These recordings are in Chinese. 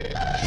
Yeah.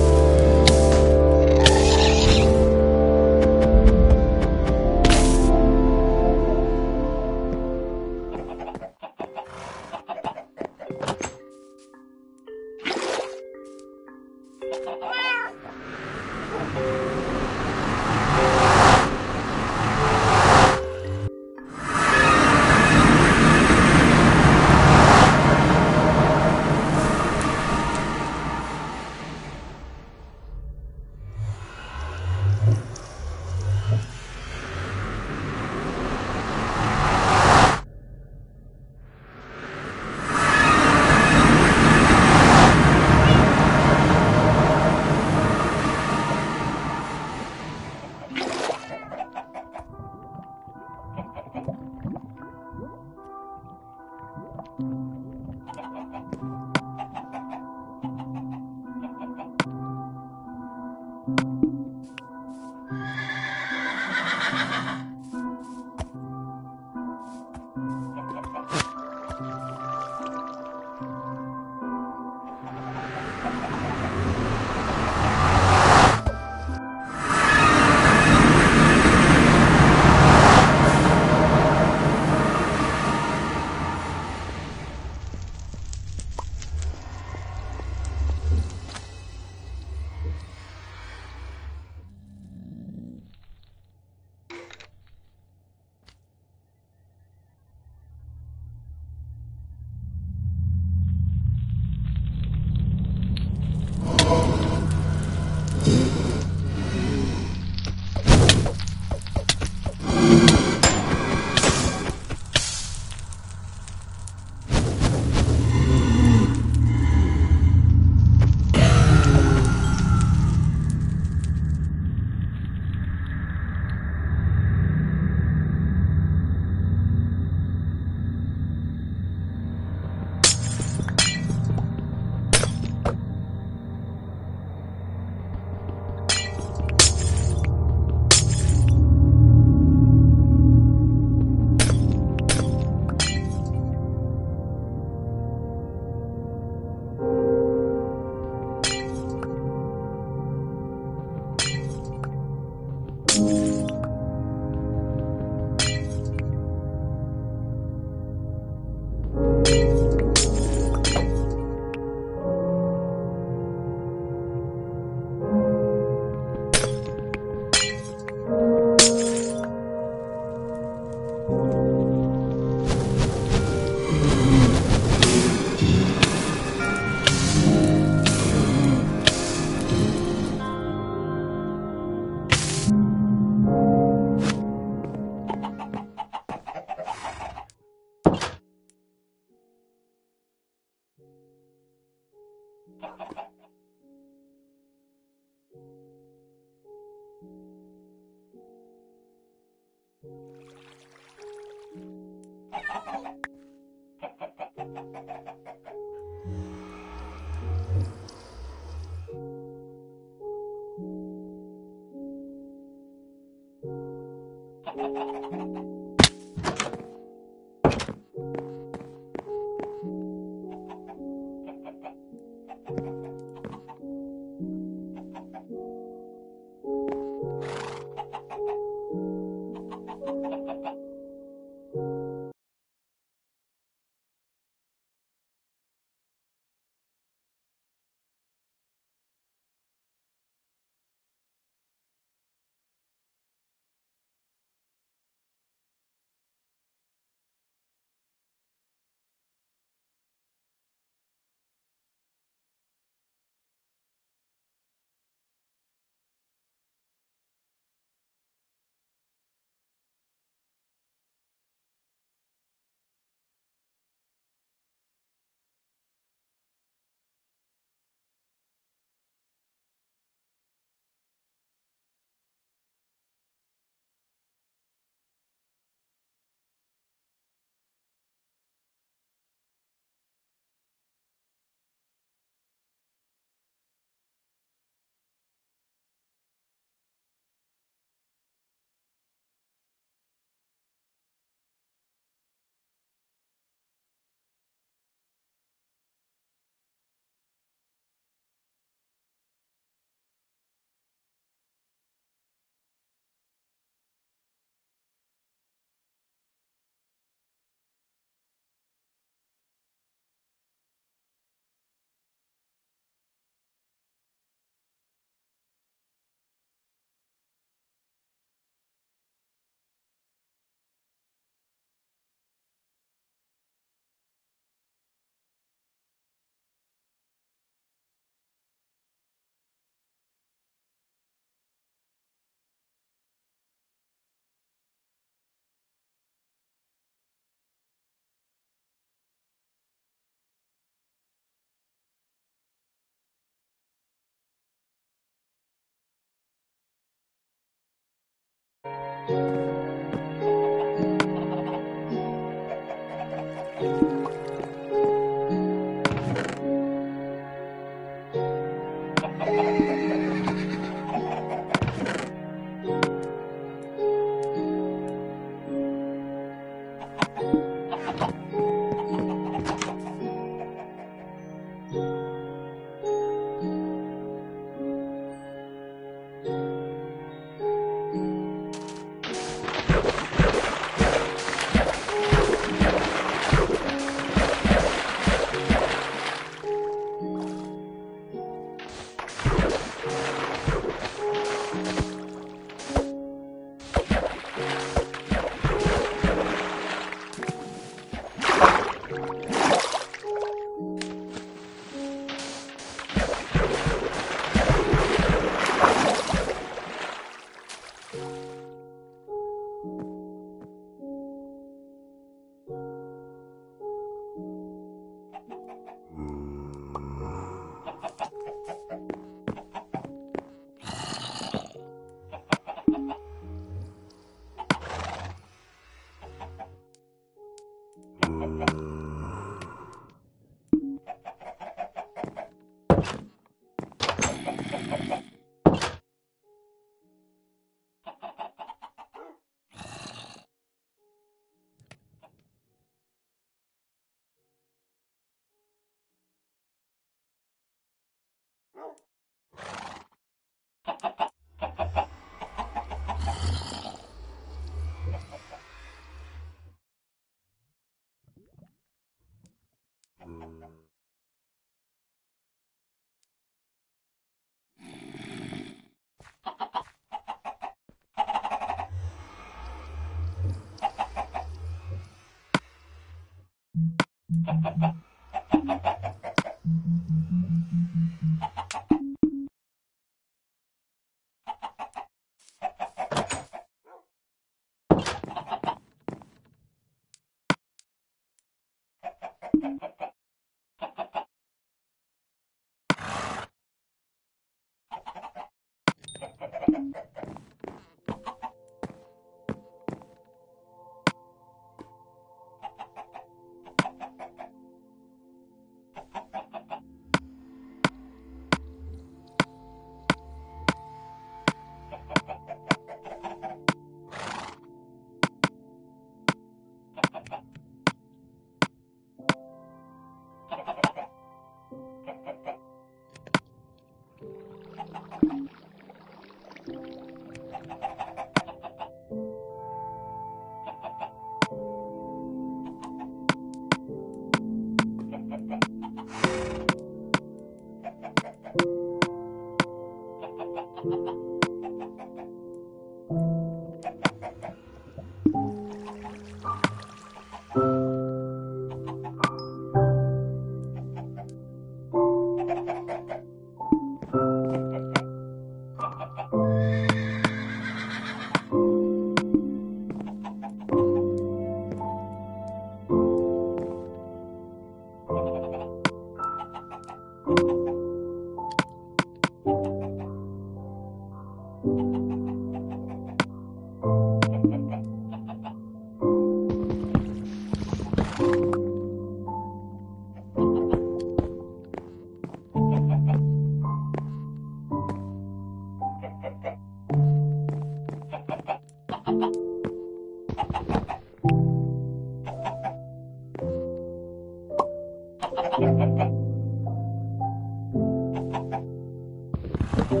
Thank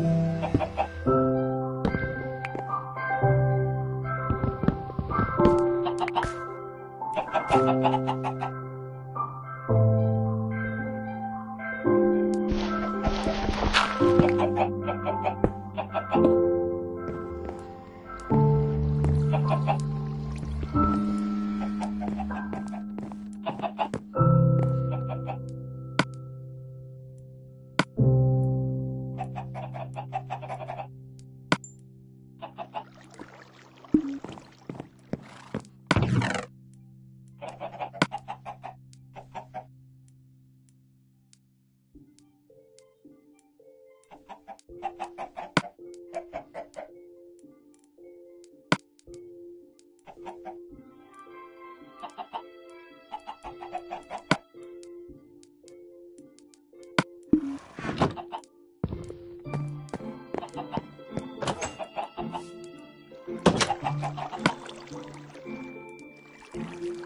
you. Thank you.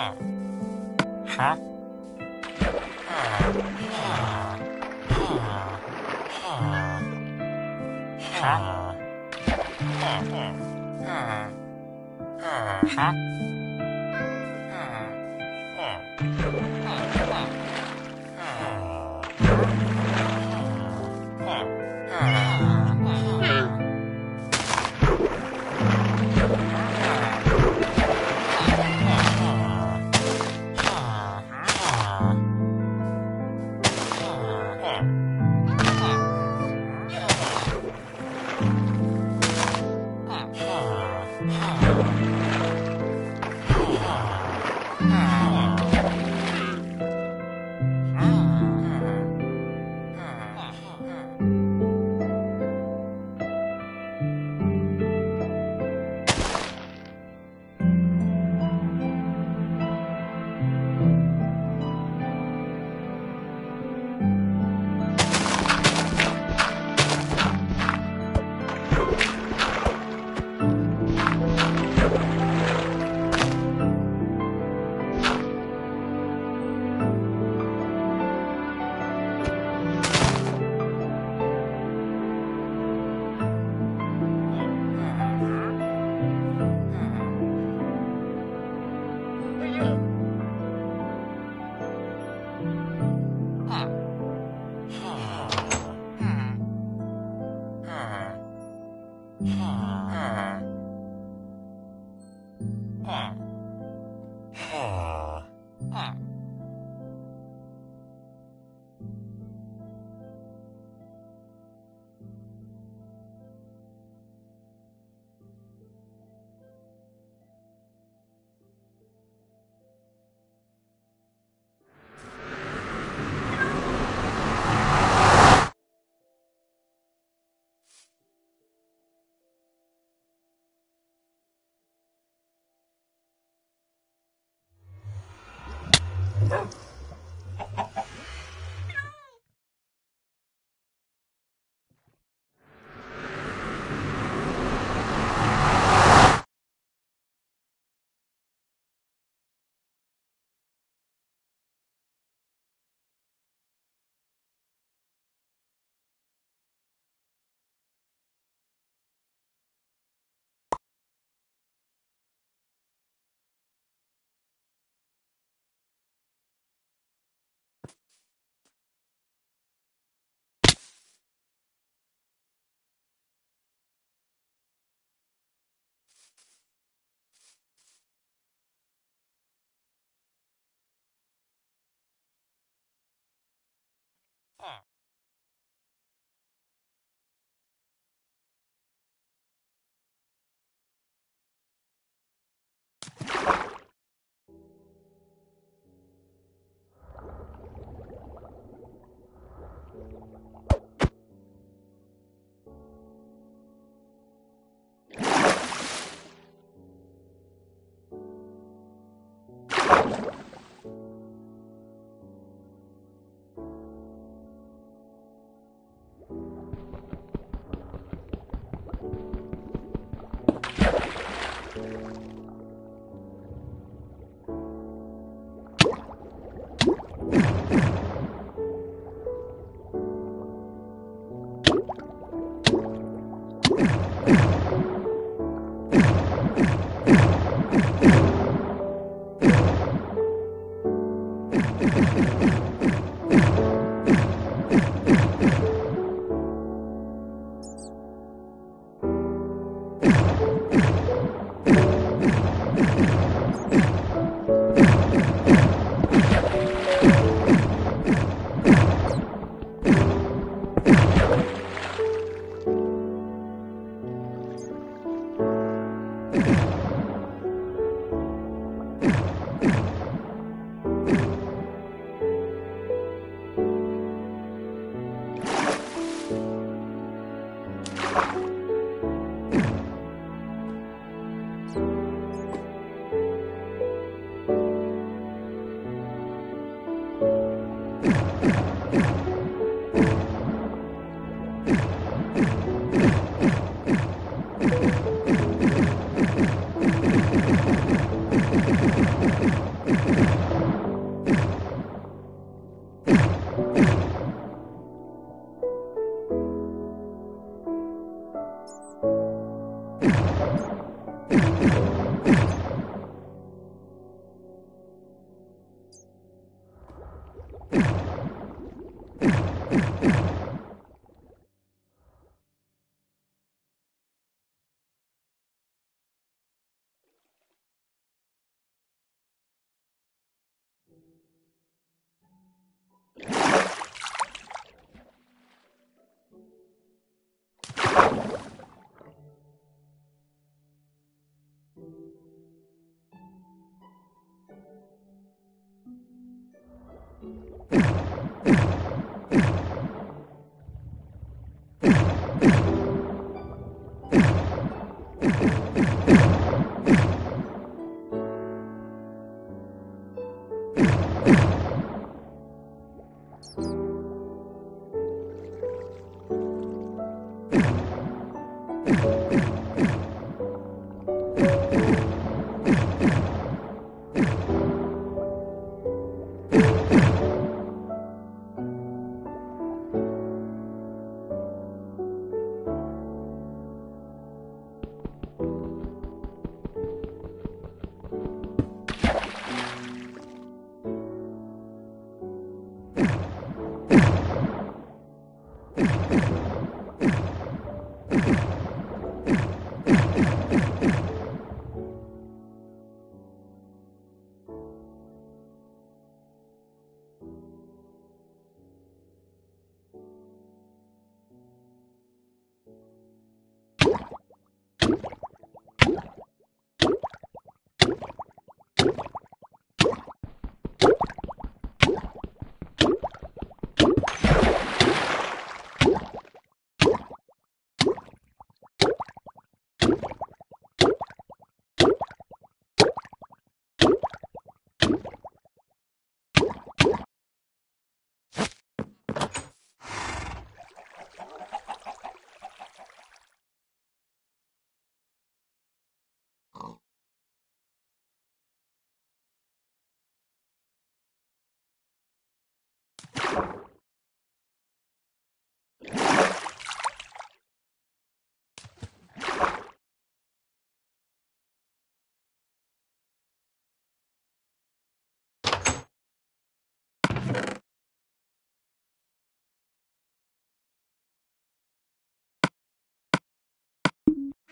Huh? Huh? Huh? Huh? time. You. you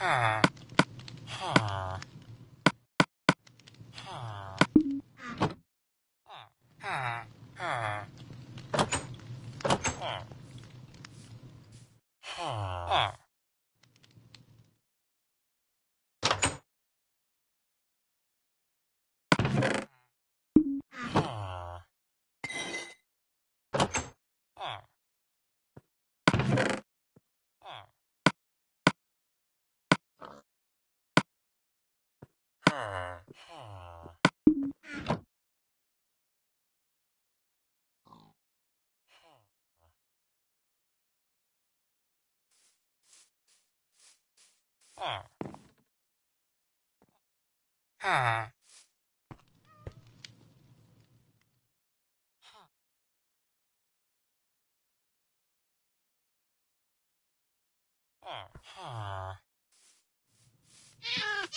Ah. 啊。啊。啊。啊！啊。啊。啊。啊。啊。啊。啊。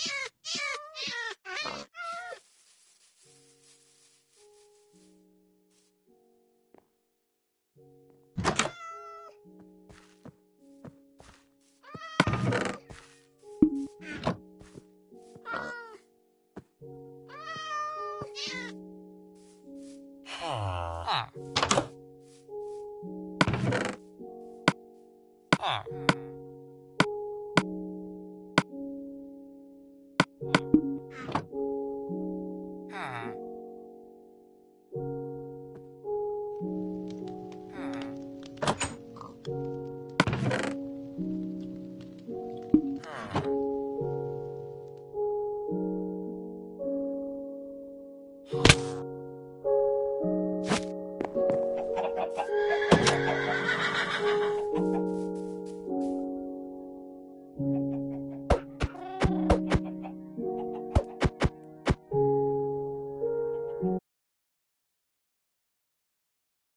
Ah. Ah. ah.